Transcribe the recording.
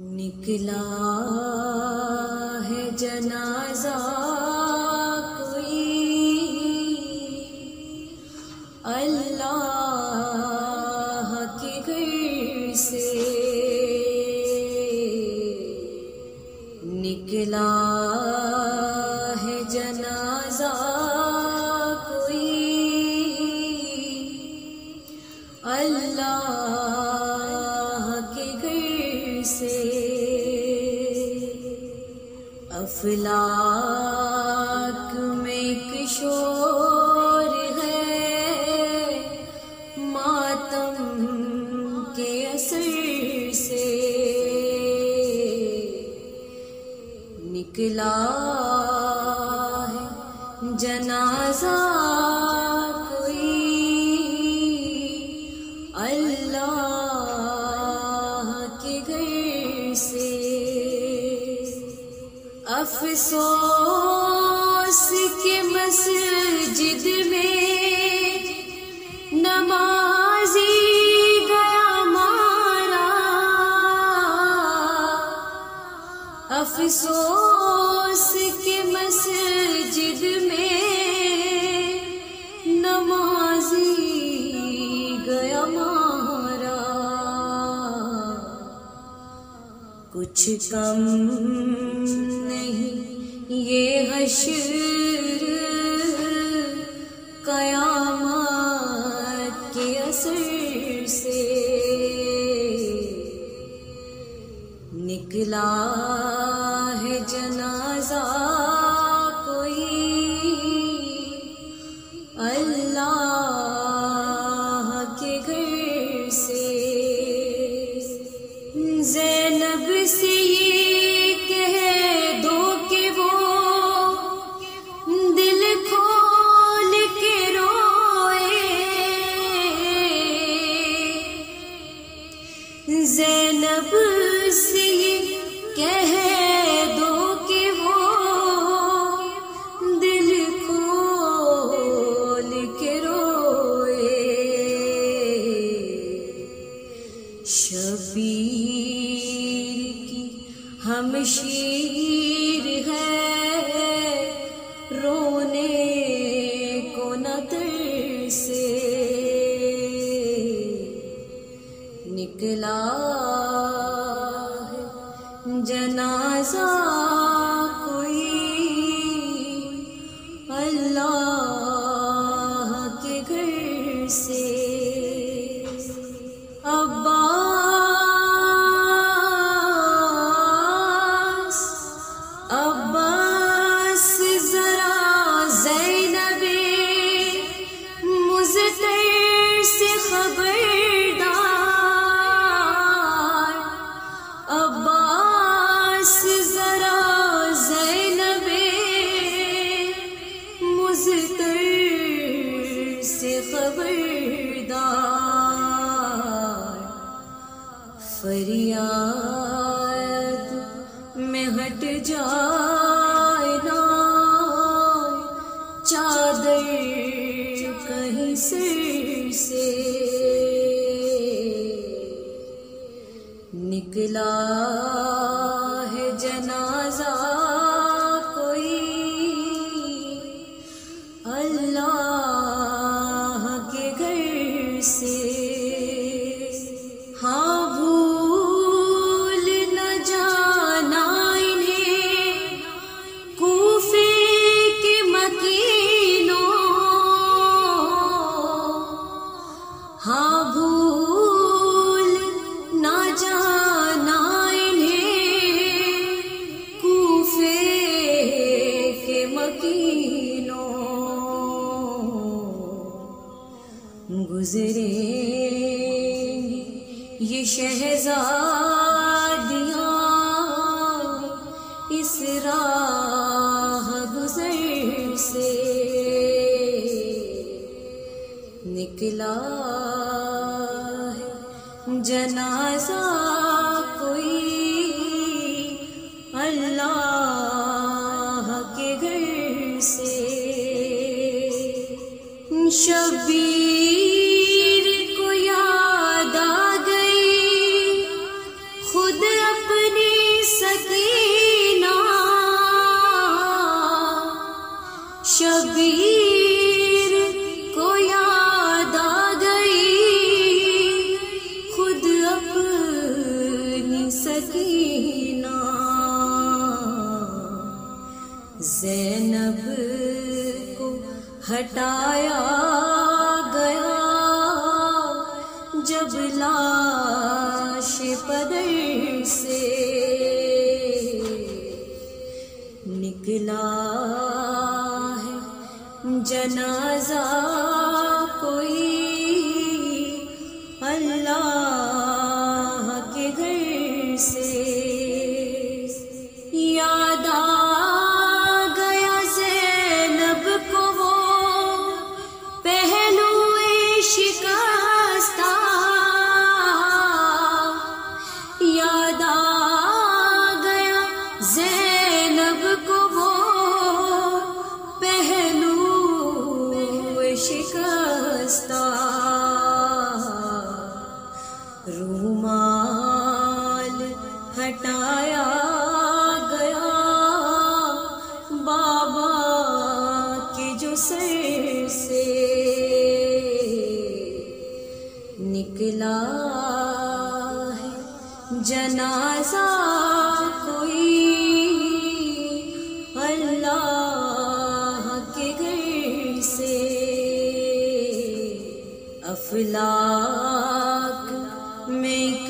निकला है जनाजा कोई। अल्लाह अफलाक में किशोर है। मातम के असर से निकला है जनाजा अफसोस के मस्जिद में नमाजी गया मारा। अफसोस के मस्जिद में नमाजी गया मारा। कुछ कम नहीं। ये हशर कयामत के असर से निकला है जनाजा। से ये कह दो कि वो दिल खोल के रोए। जैनब से ये कह दो कि वो दिल खोल के रोए। शबीर की हम शीर है रोने को न से निकला हट जाए ना चादर कहीं सिर से। निकला है जनाजा ये शहजादियाँ इस राह गुजर से निकला है। जनाजा कोई अल्लाह के घर से। शबीर हटाया गया जब लाश पदर से निकला है जनाजा कोई जैनब को वो पहलू शिकस्ता। रूमाल हटाया गया बाबा के निकला जनाजा कोई अल्लाह के घर से अफलाक में एक